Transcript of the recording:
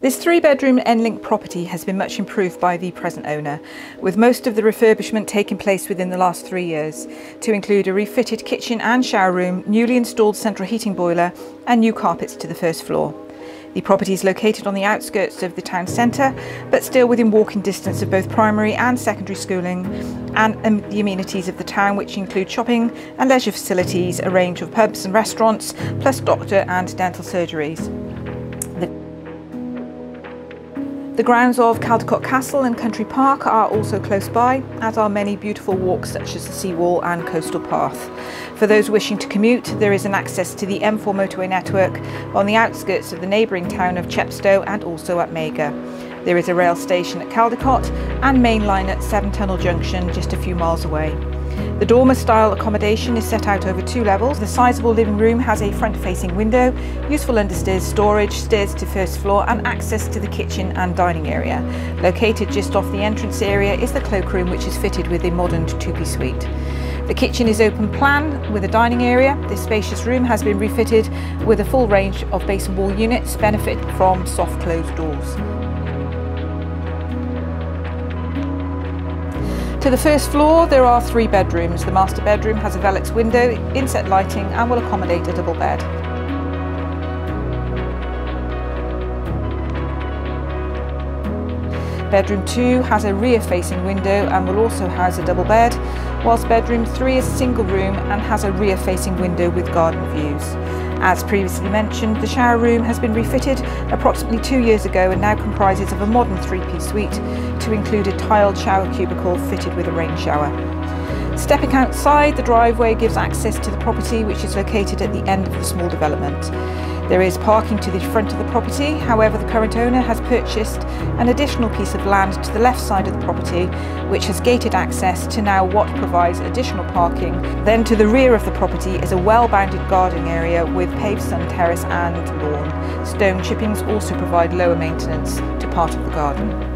This three bedroom N-Link property has been much improved by the present owner, with most of the refurbishment taking place within the last three years, to include a refitted kitchen and shower room, newly installed central heating boiler and new carpets to the first floor. The property is located on the outskirts of the town centre, but still within walking distance of both primary and secondary schooling and the amenities of the town, which include shopping and leisure facilities, a range of pubs and restaurants, plus doctor and dental surgeries. The grounds of Caldicot Castle and Country Park are also close by, as are many beautiful walks such as the seawall and coastal path. For those wishing to commute, there is an access to the M4 motorway network on the outskirts of the neighbouring town of Chepstow and also at Magor. There is a rail station at Caldicot and main line at Severn Tunnel Junction just a few miles away. The dormer style accommodation is set out over two levels. The sizable living room has a front facing window, useful understairs storage, stairs to first floor and access to the kitchen and dining area. Located just off the entrance area is the cloakroom which is fitted with a modern two-piece suite. The kitchen is open plan with a dining area. This spacious room has been refitted with a full range of base and wall units benefit from soft closed doors. To the first floor there are three bedrooms. The master bedroom has a Velux window, inset lighting and will accommodate a double bed. Bedroom 2 has a rear facing window and will also house a double bed, whilst bedroom 3 is a single room and has a rear facing window with garden views. As previously mentioned, the shower room has been refitted approximately two years ago and now comprises of a modern three-piece suite to include a tiled shower cubicle fitted with a rain shower. Stepping outside, the driveway gives access to the property which is located at the end of the small development. There is parking to the front of the property, however the current owner has purchased an additional piece of land to the left side of the property which has gated access to now what provides additional parking. Then to the rear of the property is a well-bounded gardening area with paved sun terrace and lawn. Stone chippings also provide lower maintenance to part of the garden.